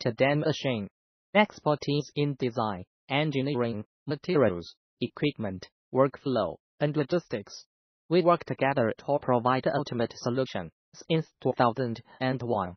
to Today Machine. Expertise in design, engineering, materials, equipment, workflow, and logistics. We work together to provide ultimate solution since 2001.